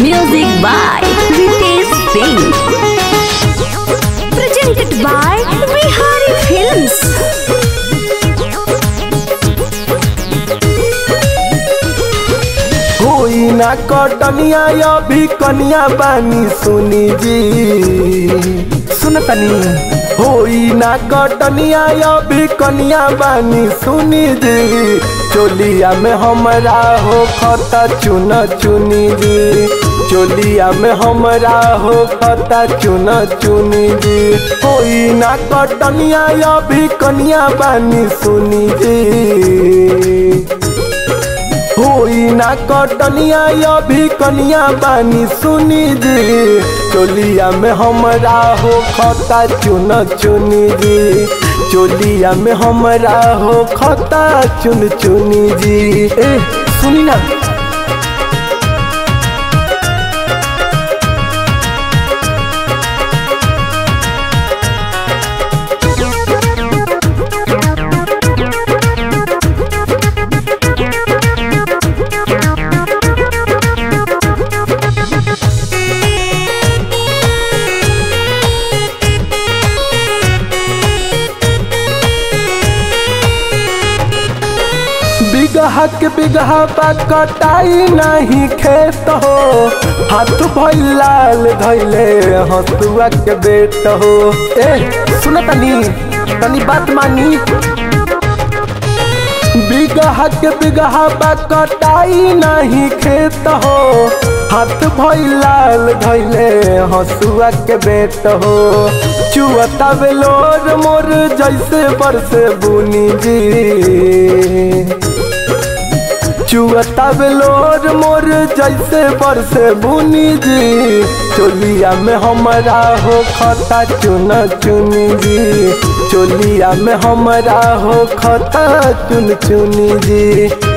by Ritesh Singh. Presented by Bihari Films. होई ना कटनिया अभी कनिया बानी सुनी जी सुन तनी होई ना कटनिया अभी कनिया बानी। सुनी जी, चोलिया में हमरा हो खता चुन चुनी जी। चोलिया में हमरा हो खता चुन चुनी जी। होई ना कटनिया अभी कनिया बानी। सुनी जी। होई ना कटनिया अभी कनिया बानी। सुनी जी चोलिया में हमरा हो खता चुन चुनी जी। चोलिया में हमरा हो खता चुन चुनी जी। ए सुनी ना बिगहा के बिगहा कटाई नहीं खेत हो हाथ भइल लाल धैले हसुआ के बेट हो ए, सुन तनी तनी बात मानी। बिगहा के बिगहा कटाई नहीं खेत हो हाथ भइल लाल धैले हसुआ के बेट हो चुअता बेलोर मोर जैसे बरसे बुनी जी। चुअता बेलोर मोर जैसे बरसे बुनी जी। चोलिया में हमारा हो खता चुन चुनी जी। चोलिया में हमारा हो खता चुन चुनी जी।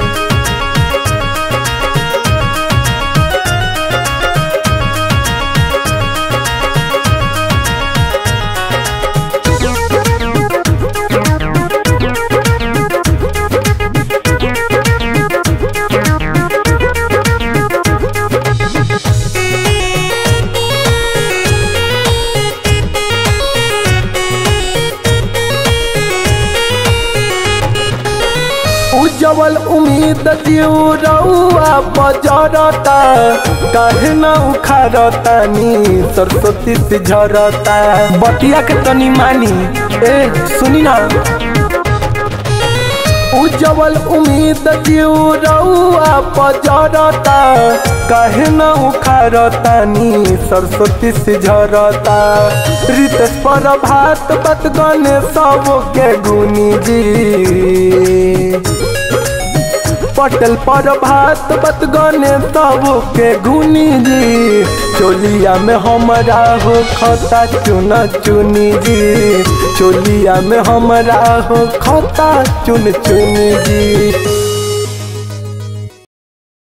उज्जवल उम्मीद जीव रउआ बजरता। काहे न नी, सरस्वती से झरता। बतिया के तनी मानी, ए, सुनी ना। उज्जवल उम्मीद जीव रउआ बजरता। काहे न नी, सरस्वती से झरता। रितेश पर भात बत गने के गुनी जी। पटल पर भात बत गने सब के गुनी जी। चोलिया में हमारा हो खता चुन चुनी जी। चोलिया में हमारा हो खता चुन चुनी जी।